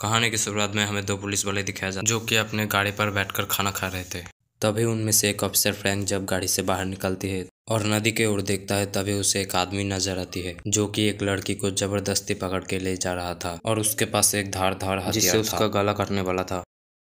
कहानी की शुरुआत में हमें दो पुलिस वाले दिखाया जाता जो कि अपने गाड़ी पर बैठकर खाना खा रहे थे। तभी उनमें से एक ऑफिसर फ्रैंक जब गाड़ी से बाहर निकलती है और नदी के ओर देखता है तभी उसे एक आदमी नज़र आती है जो कि एक लड़की को ज़बरदस्ती पकड़ के ले जा रहा था और उसके पास एक धार धार जिससे उसका गला कटने वाला था।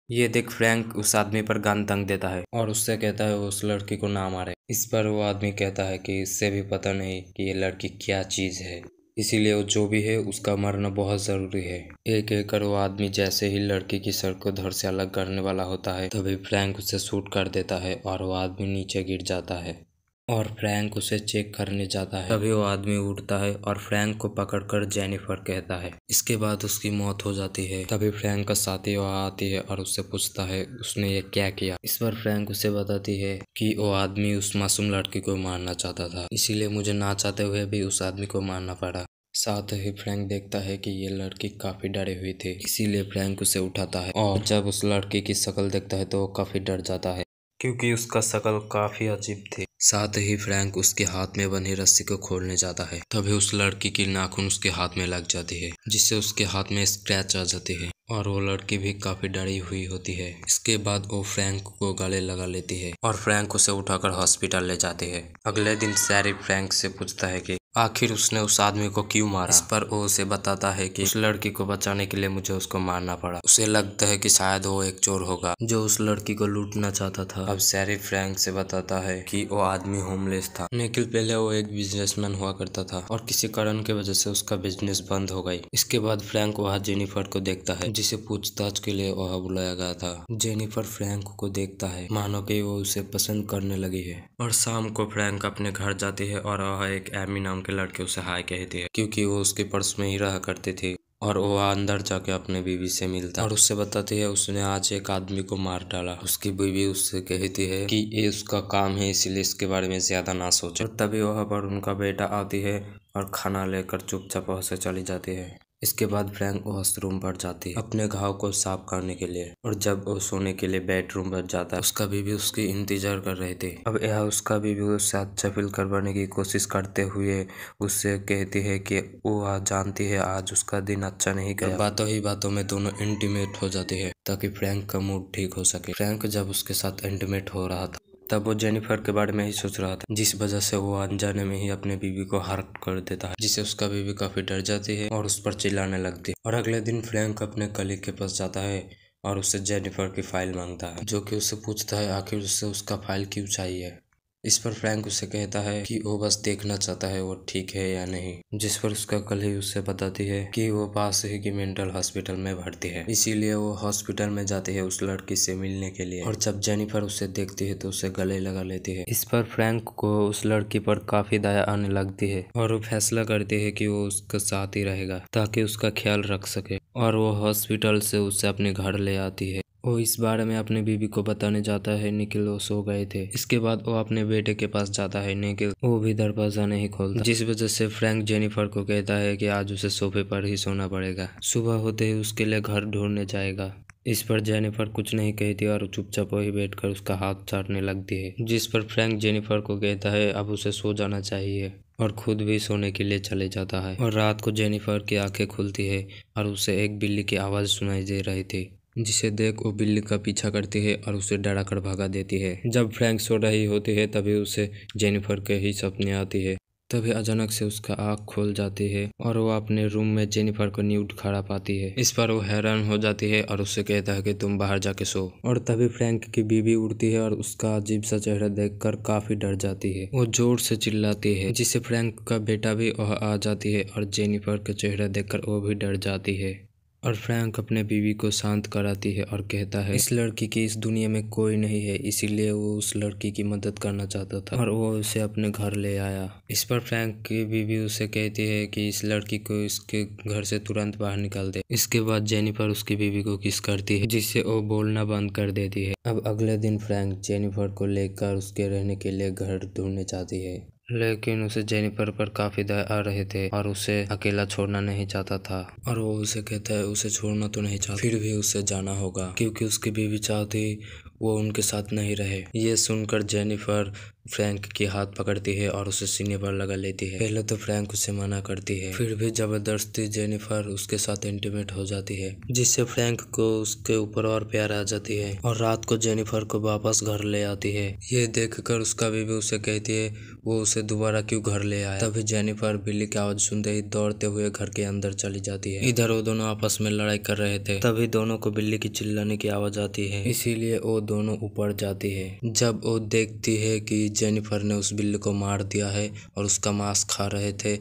ये देख फ्रैंक उस आदमी पर गन तंग देता है और उससे कहता है उस लड़की को ना मारे। इस पर वो आदमी कहता है कि इससे भी पता नहीं कि ये लड़की क्या चीज़ है। इसीलिए वो जो भी है, उसका मरना बहुत ज़रूरी है। एक एक कर वो आदमी जैसे ही लड़की की सर को धर से अलग करने वाला होता है, तभी फ्रैंक उसे शूट कर देता है और वो आदमी नीचे गिर जाता है। और फ्रैंक उसे चेक करने जाता है। तभी वो आदमी उठता है और फ्रैंक को पकड़कर जेनिफर कहता है। इसके बाद उसकी मौत हो जाती है। तभी फ्रैंक का साथी वहाँ आती है और उससे पूछता है, उसने ये क्या किया? इस पर फ्रैंक उसे बताती है कि वो आदमी उस मासूम लड़की को मारना चाहता था। इसीलिए मुझे ना चाहते हुए भी उस आदमी को मारना पड़ा। साथ ही फ्रैंक देखता है कि ये लड़की काफ़ी डरे हुई थी। इसीलिए फ्रैंक उसे उठाता है और जब उस लड़की की शक्ल देखता है तो वो काफ़ी डर जाता है। क्योंकि उसका शकल काफ़ी अजीब थी। साथ ही फ्रैंक उसके हाथ में बनी रस्सी को खोलने जाता है। तभी उस लड़की की नाखून उसके हाथ में लग जाती है, जिससे उसके हाथ में स्क्रैच आ जाती है, और वो लड़की भी काफ़ी डरी हुई होती है। इसके बाद वो फ्रैंक को गले लगा लेती है, और फ्रैंक उसे उठाकर हॉस्पिटल ले जाती है। अगले दिन सैरी फ्रैंक से पूछता है कि आखिर उसने उस आदमी को क्यों मारा? इस पर वो उसे बताता है कि उस लड़की को बचाने के लिए मुझे उसको मारना पड़ा। उसे लगता है कि शायद वो एक चोर होगा। जो उस लड़की को लूटना चाहता था। अब सैरी फ्रैंक से बताता है कि वो आदमी होमलेस था। निखिल पहले वो एक बिजनेसमैन हुआ करता था और किसी कारण की वजह से उसका बिज़नेस बंद हो गई। इसके बाद फ्रैंक वहाँ जेनिफर को देखता है जिसे पूछताछ के लिए वहाँ बुलाया गया था। जेनिफर फ्रैंक को देखता है मानो कि वो उसे पसंद करने लगी है। और शाम को फ्रैंक अपने घर जाती है और वह एक एमी नाम के लड़के उसे हाय कहते हैं, क्योंकि वो उसके पर्स में ही रहा करते थे और वो अंदर जाके अपने बीवी से मिलता। और उससे बताती है, उसने आज एक आदमी को मार डाला। उसकी बीवी उससे कहती है कि ये उसका काम है, इसलिए इसके बारे में ज़्यादा ना सोचे। तभी वहाँ पर उनका बेटा आती है और खाना लेकर चुपचाप वहाँ से चली जाती है। इसके बाद फ्रैंक वॉशरूम पर जाती है, अपने घाव को साफ़ करने के लिए। और जब वो सोने के लिए बेडरूम पर जाता है, उसका बीवी उसकी इंतज़ार कर रही थी। अब यह उसका बीवी उससे अच्छा फील करवाने की कोशिश करते हुए उससे कहती है कि वो आज जानती है, आज उसका दिन अच्छा नहीं गया। बातों ही बातों में दोनों इंटीमेट हो जाते हैं, ताकि फ्रैंक का मूड ठीक हो सके। फ्रैंक जब उसके साथ इंटीमेट हो रहा था तब वो जेनिफर के बारे में ही सोच रहा था, जिस वजह से वो अनजाने में ही अपने बीवी को हर्ट कर देता है, जिससे उसका बीवी काफ़ी डर जाती है और उस पर चिल्लाने लगती है। और अगले दिन फ्रैंक अपने कलीग के पास जाता है और उससे जेनिफर की फ़ाइल माँगता है, जो कि उससे पूछता है, आखिर उससे उसका फ़ाइल क्यों चाहिए? इस पर फ्रैंक उसे कहता है कि वो बस देखना चाहता है वो ठीक है या नहीं, जिस पर उसका कल उससे बताती है कि वो पास ही की मेंटल हॉस्पिटल में भर्ती है। इसीलिए वो हॉस्पिटल में जाती है उस लड़की से मिलने के लिए। और जब जेनिफर उसे देखती है तो उसे गले लगा लेती है। इस पर फ्रैंक को उस लड़की पर काफ़ी दया आने लगती है और वो फैसला करती है कि वो उसके साथ ही रहेगा, ताकि उसका ख्याल रख सके। और वो हॉस्पिटल से उसे अपने घर ले आती है। वो इस बारे में अपने बीबी को बताने जाता है, निखिल वो सो गए थे। इसके बाद वो अपने बेटे के पास जाता है, निखिल वो भी दरवाज़ा नहीं खोलता। जिस वजह से फ्रैंक जेनिफर को कहता है कि आज उसे सोफे पर ही सोना पड़ेगा। सुबह होते ही उसके लिए घर ढूँढने जाएगा। इस पर जेनिफर कुछ नहीं कहती और चुपचाप वही बैठकर उसका हाथ चाटने लगती है। जिस पर फ्रैंक जेनिफर को कहता है, अब उसे सो जाना चाहिए। और खुद भी सोने के लिए चले जाता है। और रात को जेनिफर की आँखें खुलती है और उसे एक बिल्ली की आवाज़ सुनाई दे रही थी। जिसे देख वो बिल्ली का पीछा करती है और उसे डरा कर भगा देती है। जब फ्रैंक सो रही होती है, तभी उसे जेनिफर के ही सपने आती है। तभी अचानक से उसका आँख खोल जाती है और वो अपने रूम में जेनिफर को न्यूट खड़ा पाती है। इस पर वो हैरान हो जाती है और उससे कहता है कि तुम बाहर जाके सो। और तभी फ्रैंक की बीबी उड़ती है और उसका अजीब सा चेहरा देखकर काफ़ी डर जाती है। वो ज़ोर से चिल्लाती है जिससे फ्रैंक का बेटा भी वह आ जाती है और जेनिफर का चेहरा देखकर वो भी डर जाती है। और फ्रैंक अपने बीवी को शांत कराती है और कहता है, इस लड़की की इस दुनिया में कोई नहीं है, इसीलिए वो उस लड़की की मदद करना चाहता था और वो उसे अपने घर ले आया। इस पर फ्रैंक की बीवी उसे कहती है कि इस लड़की को इसके घर से तुरंत बाहर निकाल दे। इसके बाद जेनिफर उसकी बीवी को किस करती है जिससे वो बोलना बंद कर देती है। अब अगले दिन फ्रैंक जेनिफर को लेकर उसके रहने के लिए घर ढूँढने चाहती है। लेकिन उसे जेनिफर पर काफ़ी दया आ रहे थे और उसे अकेला छोड़ना नहीं चाहता था। और वो उसे कहता है, उसे छोड़ना तो नहीं चाहता, फिर भी उसे जाना होगा, क्योंकि उसकी बीवी चाहती वो उनके साथ नहीं रहे। ये सुनकर जेनिफर फ्रैंक की हाथ पकड़ती है और उसे सीने पर लगा लेती है। पहले तो फ्रैंक उसे मना करती है, फिर भी ज़बरदस्ती जेनिफर उसके साथ इंटीमेट हो जाती है, जिससे फ्रैंक को उसके ऊपर और प्यार आ जाती है और रात को जेनिफर को वापस घर ले आती है। ये देखकर उसका बीबी उसे कहती है, वो उसे दोबारा क्यों घर ले आया? तभी जेनिफर बिल्ली की आवाज़ सुनते ही दौड़ते हुए घर के अंदर चली जाती है। इधर वो दोनों आपस में लड़ाई कर रहे थे, तभी दोनों को बिल्ली की चिल्लाने की आवाज़ आती है। इसीलिए वो दोनों ऊपर जाती है। जब वो देखती है कि जेनिफर ने उस बिल्ली को मार दिया है और उसका मांस खा रहे थे।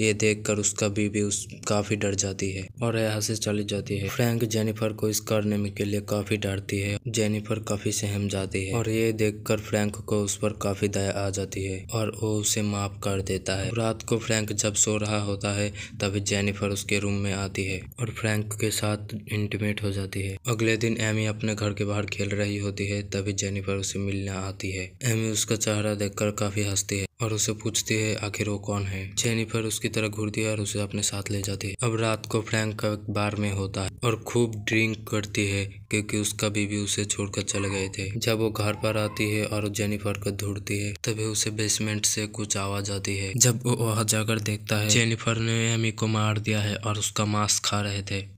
ये देखकर उसका बीबी उस, काफ़ी डर जाती है और यहाँ से चली जाती है। फ्रैंक जेनिफर को इस करने के लिए काफ़ी डरती है। जेनिफर काफ़ी सहम जाती है और ये देखकर फ्रैंक को उस पर काफ़ी दया आ जाती है और वो उसे माफ़ कर देता है। रात को फ्रैंक जब सो रहा होता है, तभी जेनिफर उसके रूम में आती है और फ्रैंक के साथ इंटीमेट हो जाती है। अगले दिन एमी अपने घर के बाहर खेल रही होती है, तभी जेनिफर उसे मिलने आती है। एमी उसका चेहरा देखकर काफ़ी हंसती है और उसे पूछती है, आखिर वो कौन है? जेनिफर उसकी तरह घूरती है और उसे अपने साथ ले जाती है। अब रात को फ्रैंक का बार में होता है और खूब ड्रिंक करती है, क्योंकि उसका बीबी उसे छोड़कर चले गए थे। जब वो घर पर आती है और जेनिफर को ढूंढती है, तभी उसे बेसमेंट से कुछ आवाज़ आती है। जब वो वहाँ जाकर देखता है, जेनिफर ने एमी को मार दिया है और उसका मांस खा रहे थे।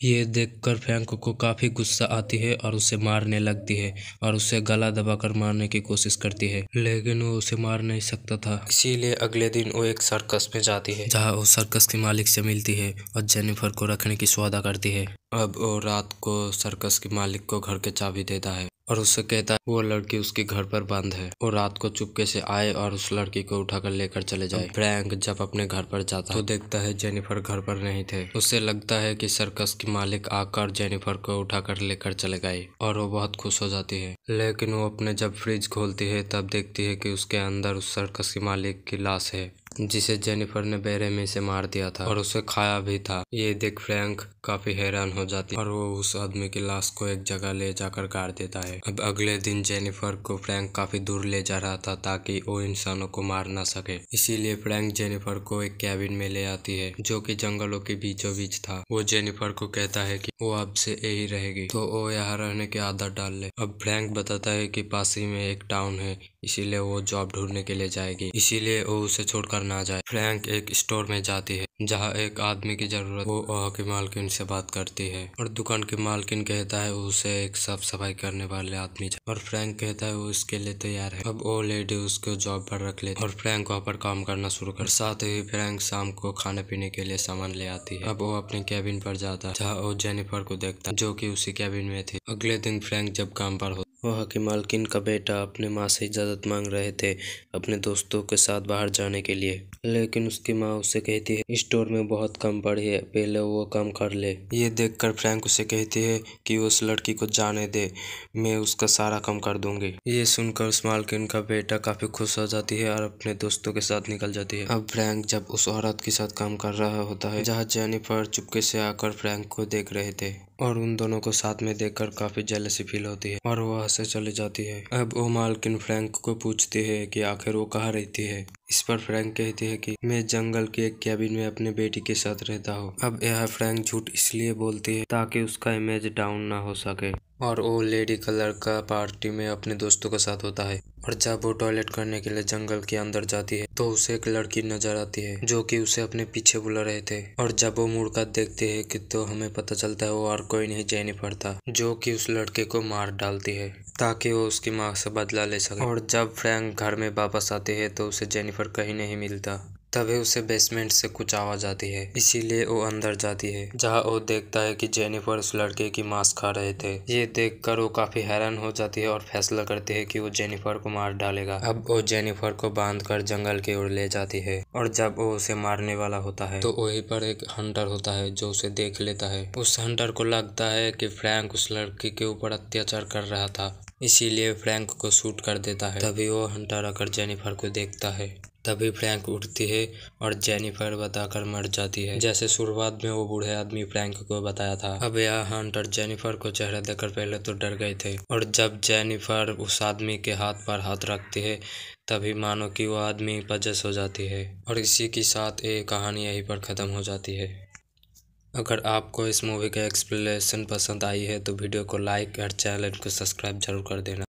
ये देखकर फ्रैंक को काफ़ी गुस्सा आती है और उसे मारने लगती है और उसे गला दबाकर मारने की कोशिश करती है, लेकिन वो उसे मार नहीं सकता था। इसीलिए अगले दिन वो एक सर्कस में जाती है, जहाँ वो सर्कस के मालिक से मिलती है और जेनिफर को रखने की सौदा करती है। अब वो रात को सर्कस के मालिक को घर के चाबी देता है। और उससे कहता है वो लड़की उसके घर पर बंद है वो रात को चुपके से आए और उस लड़की को उठाकर लेकर चले जाए। फ्रैंक जब अपने घर पर जाता तो देखता है जेनिफर घर पर नहीं थे। उसे लगता है कि सर्कस की मालिक आकर जेनिफर को उठाकर लेकर चले गए और वो बहुत खुश हो जाती है। लेकिन वो अपने जब फ्रिज खोलती है तब देखती है कि उसके अंदर उस सर्कस के मालिक की लाश है। जिसे जेनिफर ने बेरे में से मार दिया था और उसे खाया भी था। ये देख फ्रैंक काफ़ी हैरान हो जाती और वो उस आदमी की लाश को एक जगह ले जाकर गाड़ देता है। अब अगले दिन जेनिफर को फ्रैंक काफ़ी दूर ले जा रहा था ताकि वो इंसानों को मार ना सके। इसीलिए फ्रैंक जेनिफर को एक कैबिन में ले आती है, जो कि जंगलों के बीचों बीच था। वो जेनिफर को कहता है कि वो अब से यही रहेगी तो वो यहाँ रहने की आदत डाल ले। अब फ्रैंक बताता है कि पास ही में एक टाउन है, इसीलिए वो जॉब ढूँढने के लिए जाएगी। इसीलिए वो उसे छोड़कर ना जाए। फ्रैंक एक स्टोर में जाती है, जहाँ एक आदमी की ज़रूरत वो वहाँ की मालकिन से बात करती है। और दुकान की मालकिन कहता है, उसे एक साफ़ सफ़ाई करने वाले आदमी और फ्रैंक कहता है, वो इसके लिए तैयार है। अब वो लेडी उसको जॉब पर रख लेती और फ्रैंक वहाँ पर काम करना शुरू कर साथ ही फ्रैंक शाम को खाने पीने के लिए सामान ले आती है। अब वो अपने कैबिन पर जाता है, जहाँ वो जेनिफर को देखता जो की उसी कैबिन में थी। अगले दिन फ्रैंक जब काम पर हो वहाँ की मालकिन का बेटा अपने माँ से इजाज़त मांग रहे थे अपने दोस्तों के साथ बाहर जाने के लिए। लेकिन उसकी माँ उसे कहती है स्टोर में बहुत कम पड़ी है, पहले वो काम कर ले ये देखकर फ्रैंक उसे कहती है कि उस लड़की को जाने दे, मैं उसका सारा काम कर दूँगी। ये सुनकर उस मालकिन का बेटा काफ़ी खुश हो जाती है और अपने दोस्तों के साथ निकल जाती है। अब फ्रैंक जब उस औरत के साथ काम कर रहा होता है, जहाँ जेनिफर चुपके से आकर फ्रैंक को देख रहे थे और उन दोनों को साथ में देखकर काफ़ी जलसी फील होती है और वो हंसे चली जाती है। अब वो मालकिन फ्रैंक को पूछती है कि आखिर वो कहाँ रहती है? इस पर फ्रैंक कहती है कि, मैं जंगल के एक कैबिन में अपने बेटी के साथ रहता हूँ। अब यह फ्रैंक झूठ इसलिए बोलती है ताकि उसका इमेज डाउन ना हो सके। और वो लेडी कलर का पार्टी में अपने दोस्तों के साथ होता है। और जब वो टॉयलेट करने के लिए जंगल के अंदर जाती है तो उसे एक लड़की नज़र आती है, जो कि उसे अपने पीछे बुला रहे थे। और जब वो मुड़कर देखते है कि तो हमें पता चलता है वो और कोई नहीं जेनी पड़ता, जो कि उस लड़के को मार डालती है, ताकि वो उसकी माँ से बदला ले सके। और जब फ्रैंक घर में वापस आते हैं तो उसे जेनिफर कहीं नहीं मिलता। तभी उसे बेसमेंट से कुछ आवाज़ आती है। इसीलिए वो अंदर जाती है। जहाँ वो देखता है कि जेनिफर उस लड़के की मांस खा रहे थे। ये देखकर वो काफ़ी हैरान हो जाती है और फैसला करती है कि वो जेनिफर को मार डालेगा। अब वो जेनिफर को बाँध कर जंगल की ओर ले जाती है और जब वो उसे मारने वाला होता है तो वही पर एक हंटर होता है जो उसे देख लेता है। उस हंटर को लगता है की फ्रैंक उस लड़की के ऊपर अत्याचार कर रहा था। इसीलिए फ्रैंक को शूट कर देता है। तभी वो हंटर आकर जेनिफर को देखता है। तभी फ्रैंक उठती है और जेनिफर बताकर मर जाती है। जैसे शुरुआत में वो बूढ़े आदमी फ्रैंक को बताया था। अब यह हंटर जेनिफर को चेहरा देखकर पहले तो डर गए थे और जब जेनिफर उस आदमी के हाथ पर हाथ रखती है, तभी मानो कि वो आदमी पजस हो जाती है और इसी के साथ ये कहानी यहीं पर ख़त्म हो जाती है। अगर आपको इस मूवी का एक्सप्लेनेशन पसंद आई है तो वीडियो को लाइक और चैनल को सब्सक्राइब ज़रूर कर देना।